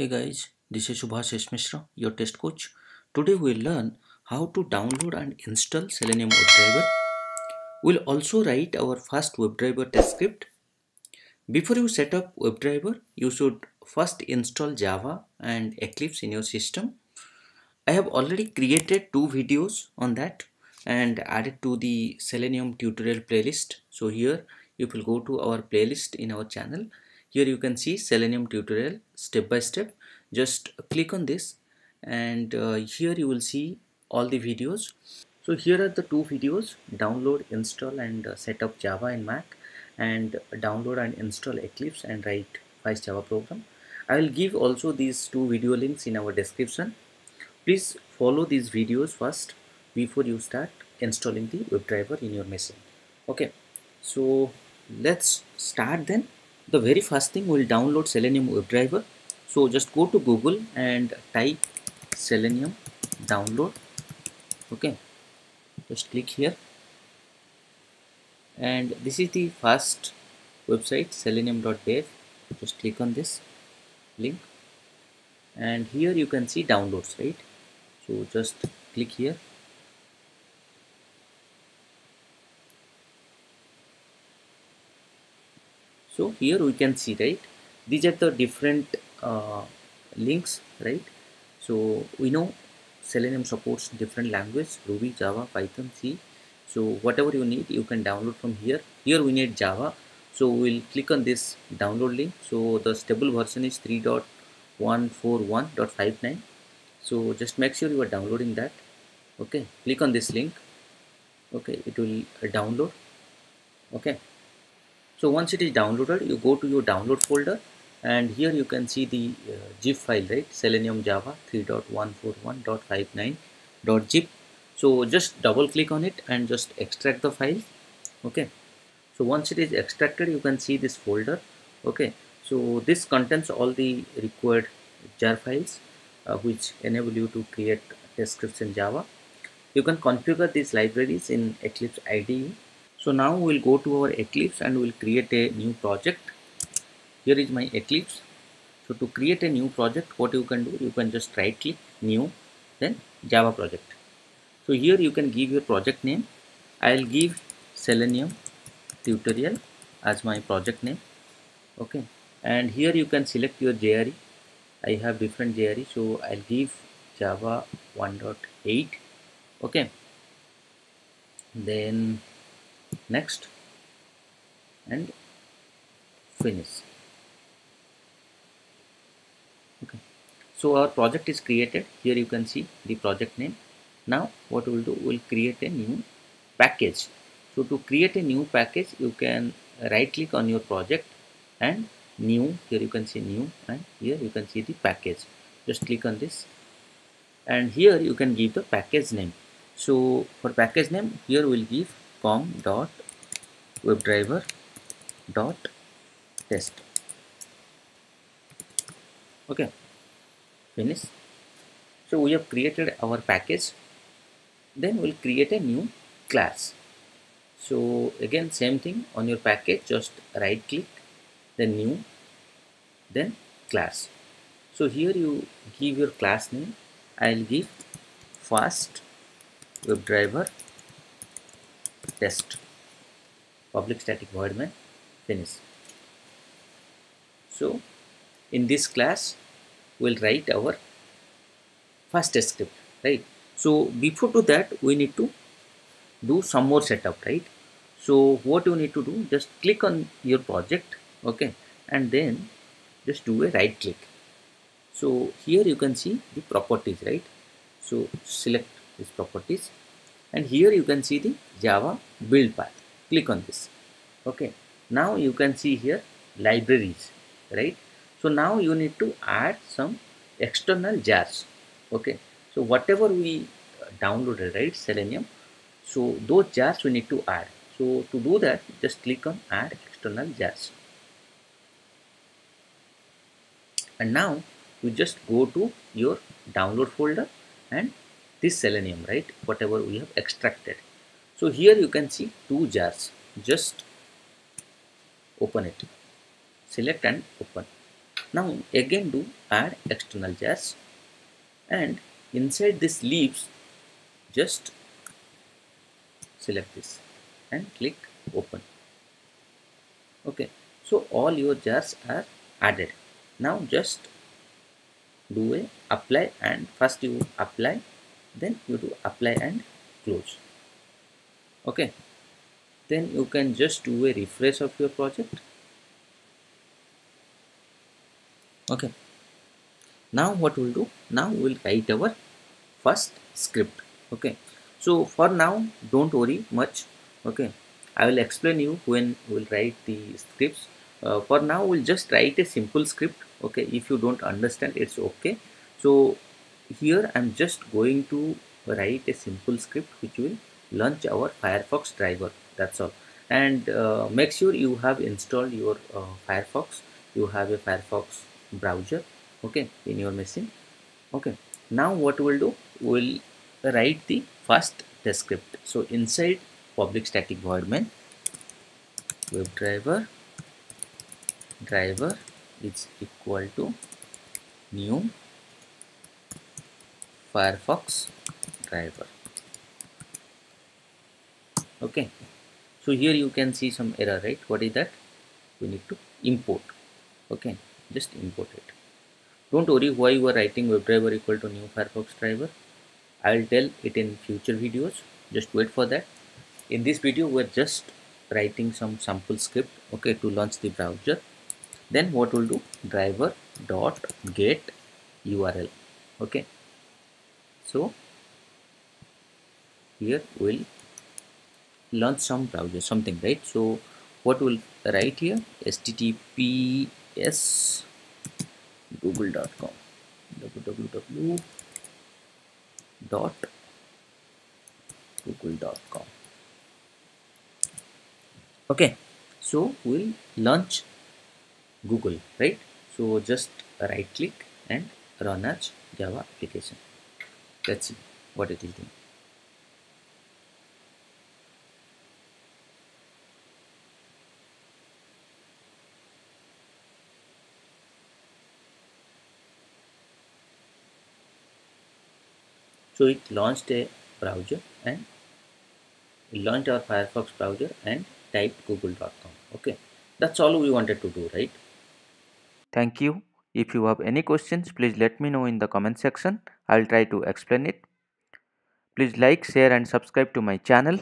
Hey guys, this is Subhasish. Mishra, your test coach. Today we'll learn how to download and install Selenium WebDriver. We'll also write our first WebDriver test script. Before you set up WebDriver, you should first install Java and Eclipse in your system. I have already created two videos on that and added to the Selenium tutorial playlist. So here you will go to our playlist in our channel here you can see selenium tutorial step by step. Just click on this and uh, here you will see all the videos. So here are the two videos download install and uh, set up java in mac and download and install eclipse and write fast java program. I will give also these two video links in our description. Please follow these videos first before you start installing the webdriver in your machine. Okay. So let's start then the very first thing we'll download selenium webdriver so just go to google and type selenium download. Okay. Just click here. And this is the first website selenium.dev just click on this link. And here you can see downloads right? So just click here so here we can see right these are the different uh, links right? So we know selenium supports different language ruby java python c. So whatever you need you can download from here. Here we need java. So we'll click on this download link. So the stable version is 3.141.59 so just make sure you are downloading that. Okay click on this link. Okay it will download. Okay so once it is downloaded you go to your download folder and here you can see the uh, zip file right? Selenium java 3.141.59.zip so just double click on it and just extract the file okay? So once it is extracted you can see this folder okay? So this contains all the required jar files uh, which enable you to create test scripts in java. You can configure these libraries in eclipse ide so now we'll go to our eclipse and we'll create a new project. Here is my eclipse. So to create a new project what you can do you can just right click new then java project. So here you can give your project name. I'll give selenium tutorial as my project name. Okay. And here you can select your jre i have different jre so i'll give java 1.8 okay. Then next. And finish. Okay. So our project is created. Here you can see the project name. Now what we'll do we'll create a new package. So to create a new package you can right click on your project and new here you can see new and here you can see the package. Just click on this. And here you can give the package name. So for package name here we'll give com dot webdriver dot test. Okay. Finish. So we have created our package. Then we'll create a new class. So again same thing. On your package just right click then new then class. So here you give your class name. I'll give fast webdriver test. Public static void main finish. So in this class we'll write our first script right? So before to that we need to do some more setup right? So what you need to do just click on your project okay? And then just do a right click. So here you can see the properties right? So select these properties and here you can see the java build path. Click on this. Okay. Now you can see here libraries right? So now you need to add some external jars. Okay. So whatever we uh, downloaded right selenium so those jars we need to add. So to do that just click on add external jars. And now you just go to your download folder and this selenium right whatever we have extracted. So here you can see two jars. Just open it. Select and open. Now again do add external jars. And inside this libs just select this and click open. Okay. So all your jars are added. Now just do a apply and first you apply then you do apply and close. Okay? Then you can just do a refresh of your project. Okay? Now what we'll do? Now we'll write our first script. Okay? So for now don't worry much. Okay? I will explain you when we'll write the scripts. Uh, for now we'll just write a simple script. Okay? If you don't understand it's okay. So here i'm just going to write a simple script which will launch our firefox driver. That's all. And uh, make sure you have installed your uh, firefox. You have a firefox browser okay in your machine. Okay. Now what we'll do? We'll write the first test script. So inside public static void main WebDriver driver is equal to new firefox driver okay so here you can see some error right what is that we need to import okay just import it don't worry why you are writing WebDriver equal to new Firefox driver. I'll tell it in future videos. Just wait for that. In this video, we're just writing some sample script, okay, to launch the browser. Then what we'll do, driver dot get URL, okay. So here we'll launch some browser, something, right? So what we'll write here, HTTPS google.com www dot google.com okay so we'll launch google right? So just right click and run as java application let's see what it is. Doing so it launched a browser and launched our firefox browser and typed google.com okay. That's all we wanted to do right? Thank you if you have any questions please let me know in the comment section. I'll try to explain it. Please like share and subscribe to my channel